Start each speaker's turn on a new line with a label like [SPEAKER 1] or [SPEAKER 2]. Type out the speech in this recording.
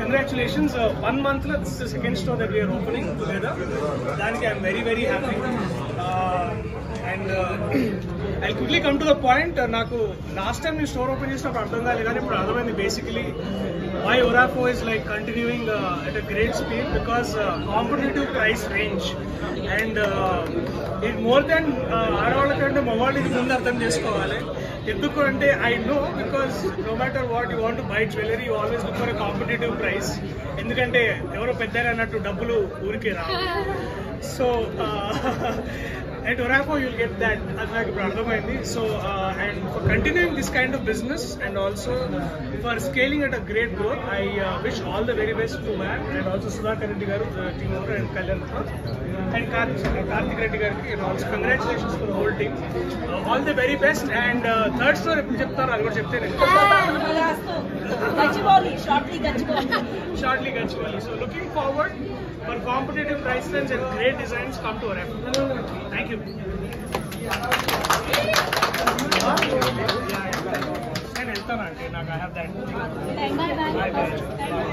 [SPEAKER 1] Congratulations one మంత్లో this second store that we're opening together దానికి I'm very very happy and I quickly come to the point నాకు last time నేను store open చేసినప్పుడు అర్థం కాలేదు కానీ ఇప్పుడు అర్థమైంది basically why Oraco is like continuing at a great speed because competitive price range and ఇది మోర్ దాన్ ఆడవాళ్ళకంటే మగవాళ్ళు ఇది ముందు అర్థం చేసుకోవాలి. ఎందుకు అంటే I know because no matter what you want buy jewellery you always look for competitive price ఎందుకంటే ఎవరో పెద్ద అన్నట్టు డబ్బులు ఊరికే రావు. So at Oraco you'll get that అది నాకు ఇప్పుడు అర్థమైంది so and for continuing this kind of business and also for scaling at a great growth I wish all the very best to man and also Sudhakar Reddy గారు team over and Kalyan and Karthik Reddy గారికి and also congratulations for whole team all the very best and third store ఎప్పుడు చెప్తారు అది కూడా చెప్తే నేను
[SPEAKER 2] Gachibowli shortly Gachibowli
[SPEAKER 1] shortly Gachibowli. So looking forward for competitive price range and great designs come to our Thank you. Send Elton auntie. I have that. Bye bye. Bye bye.